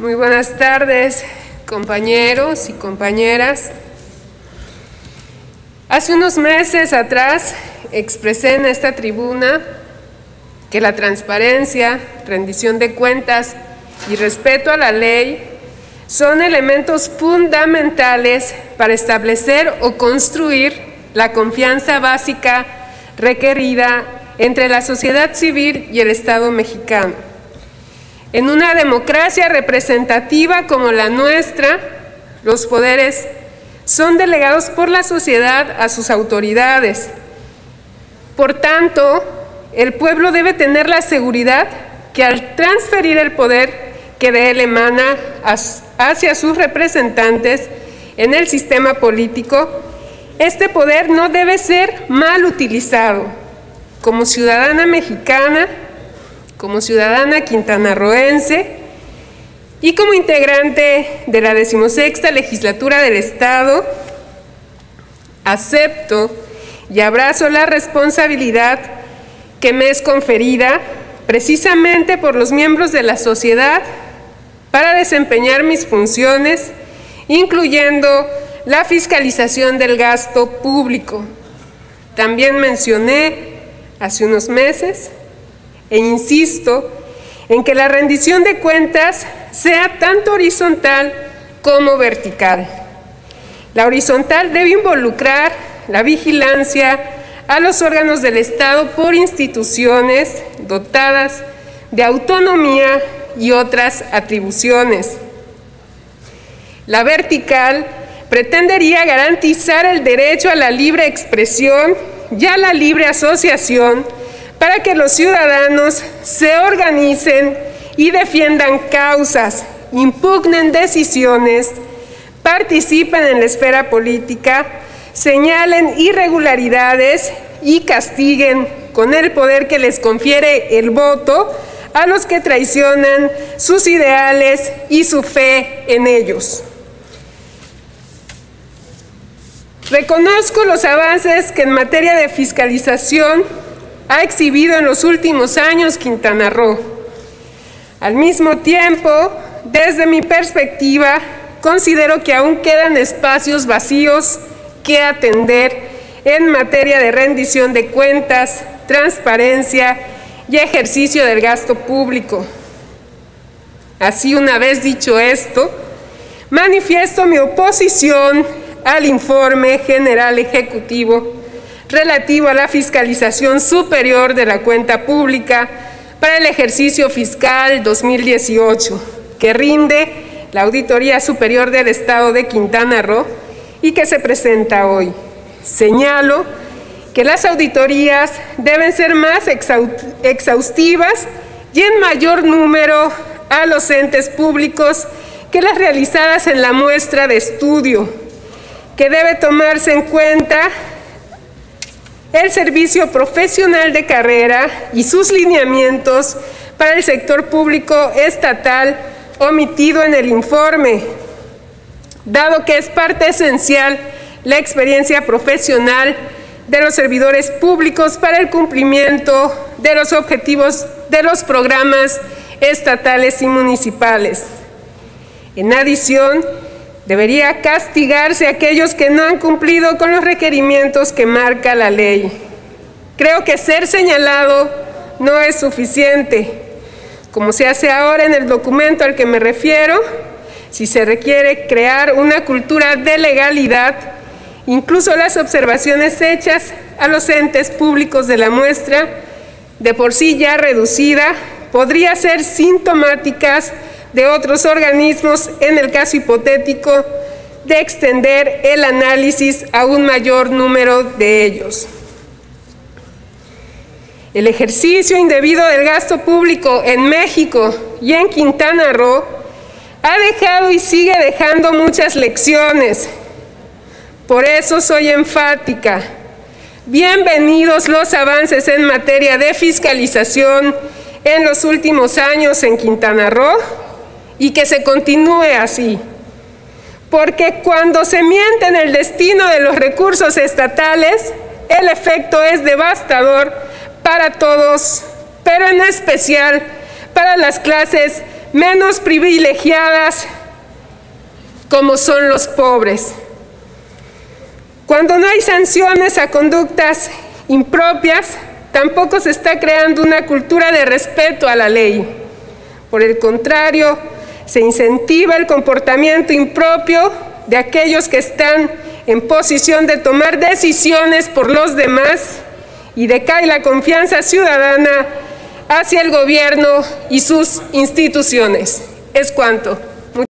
Muy buenas tardes, compañeros y compañeras. Hace unos meses atrás expresé en esta tribuna que la transparencia, rendición de cuentas y respeto a la ley son elementos fundamentales para establecer o construir la confianza básica requerida entre la sociedad civil y el Estado mexicano. En una democracia representativa como la nuestra, los poderes son delegados por la sociedad a sus autoridades. Por tanto, el pueblo debe tener la seguridad que al transferir el poder que de él emana hacia sus representantes en el sistema político, este poder no debe ser mal utilizado. Como ciudadana mexicana, como ciudadana quintanarroense y como integrante de la decimosexta legislatura del Estado, acepto y abrazo la responsabilidad que me es conferida precisamente por los miembros de la sociedad para desempeñar mis funciones, incluyendo la fiscalización del gasto público. También mencioné hace unos meses e insisto en que la rendición de cuentas sea tanto horizontal como vertical. La horizontal debe involucrar la vigilancia a los órganos del Estado por instituciones dotadas de autonomía y otras atribuciones. La vertical pretendería garantizar el derecho a la libre expresión y a la libre asociación para que los ciudadanos se organicen y defiendan causas, impugnen decisiones, participen en la esfera política, señalen irregularidades y castiguen con el poder que les confiere el voto a los que traicionan sus ideales y su fe en ellos. Reconozco los avances que en materia de fiscalización ha exhibido en los últimos años Quintana Roo. Al mismo tiempo, desde mi perspectiva, considero que aún quedan espacios vacíos que atender en materia de rendición de cuentas, transparencia y ejercicio del gasto público. Así, una vez dicho esto, manifiesto mi oposición al informe general ejecutivo relativo a la fiscalización superior de la cuenta pública para el ejercicio fiscal 2018, que rinde la Auditoría Superior del Estado de Quintana Roo y que se presenta hoy. Señalo que las auditorías deben ser más exhaustivas y en mayor número a los entes públicos que las realizadas en la muestra de estudio, que debe tomarse en cuenta el servicio profesional de carrera y sus lineamientos para el sector público estatal omitido en el informe, dado que es parte esencial la experiencia profesional de los servidores públicos para el cumplimiento de los objetivos de los programas estatales y municipales. En adición, Debería castigarse a aquellos que no han cumplido con los requerimientos que marca la ley. Creo que ser señalado no es suficiente. Como se hace ahora en el documento al que me refiero, si se requiere crear una cultura de legalidad, incluso las observaciones hechas a los entes públicos de la muestra, de por sí ya reducida, podría ser sintomáticas de otros organismos en el caso hipotético de extender el análisis a un mayor número de ellos. El ejercicio indebido del gasto público en México y en Quintana Roo ha dejado y sigue dejando muchas lecciones. Por eso soy enfática. Bienvenidos los avances en materia de fiscalización en los últimos años en Quintana Roo y que se continúe así. Porque cuando se miente en el destino de los recursos estatales, el efecto es devastador para todos, pero en especial para las clases menos privilegiadas como son los pobres. Cuando no hay sanciones a conductas impropias, tampoco se está creando una cultura de respeto a la ley. Por el contrario, se incentiva el comportamiento impropio de aquellos que están en posición de tomar decisiones por los demás y decae la confianza ciudadana hacia el gobierno y sus instituciones. Es cuanto.